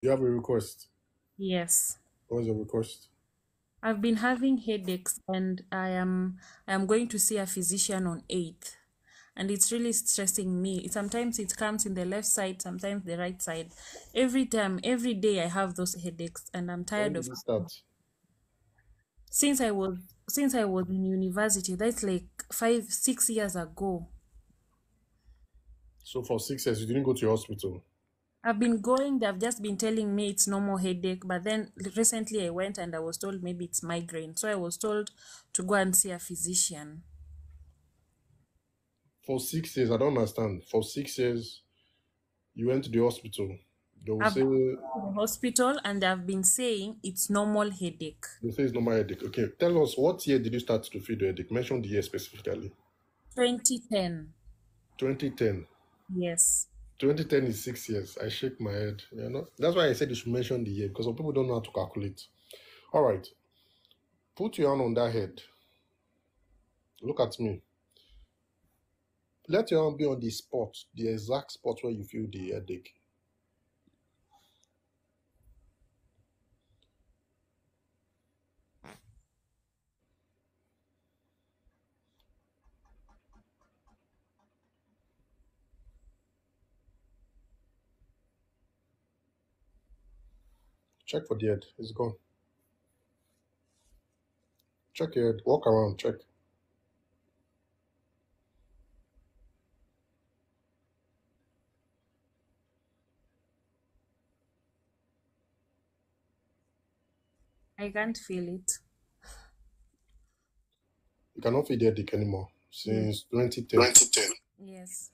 You have a request. Yes. What's your request? I've been having headaches and I am I am going to see a physician on 8th. And it's really stressing me. Sometimes it comes in the left side, sometimes the right side. Every time, every day I have those headaches and I'm tired of it since I was since I was in university. That's like 5 6 years ago. So for six years, you didn't go to your hospital. I've been going, they've just been telling me it's normal headache, but then recently I went and I was told maybe it's migraine. So I was told to go and see a physician. For six years, I don't understand. For six years, you went to the hospital. They will I've say the hospital and they've been saying it's normal headache. they say it's normal headache. Okay, tell us what year did you start to feel the headache? Mention the year specifically. 2010. 2010. Yes. 2010 is six years. I shake my head. You know, that's why I said you should mention the year because some people don't know how to calculate. All right, put your hand on that head. Look at me. Let your hand be on the spot, the exact spot where you feel the headache. Check for the head. It's gone. Check your head. Walk around. Check. I can't feel it. You cannot feel the headache anymore since hmm. 2010. 2010. Yes.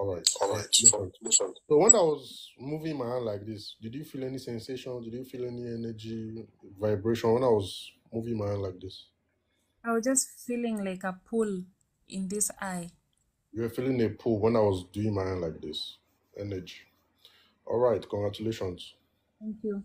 All right. All listen. Listen. So when I was moving my hand like this, did you feel any sensation? Did you feel any energy, vibration when I was moving my hand like this? I was just feeling like a pull in this eye. You were feeling a pull when I was doing my hand like this. Energy. All right. Congratulations. Thank you.